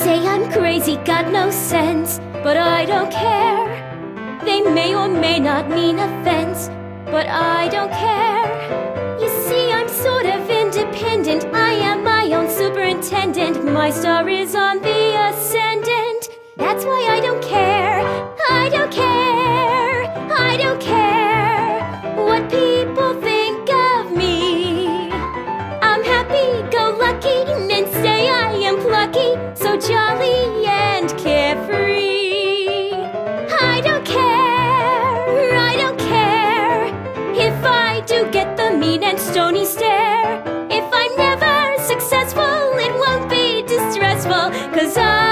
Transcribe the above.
say I'm crazy, got no sense, but I don't care. They may or may not mean offense, but I don't care. You see, I'm sort of independent. I am my own superintendent. My star is on the ascendant. That's why I don't care. I don't care. I don't care what people think to get the mean and stony stare. If I'm never successful, it won't be distressful, cause I